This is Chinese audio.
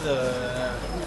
这个。